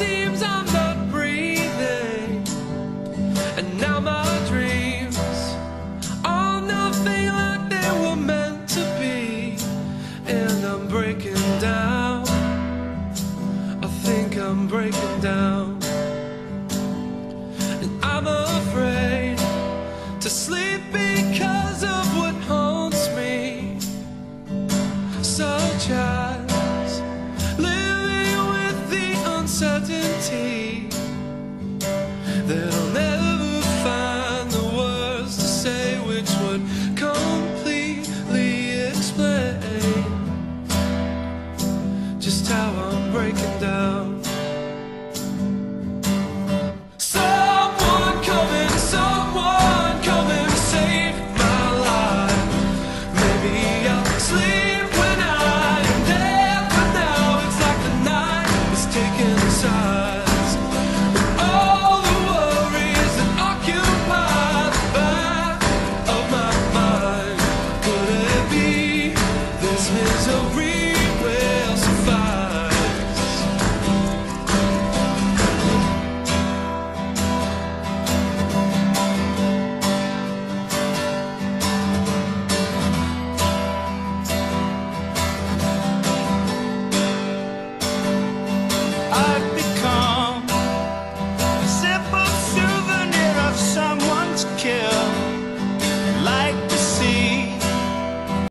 seems I'm not breathing. And now my dreams Are nothing like they were meant to be. And I'm breaking down. I think I'm breaking down. And I'm afraid To sleep because of what haunts me. So child certainty that I'll never find the words to say which would completely explain just how I'm breaking down. heart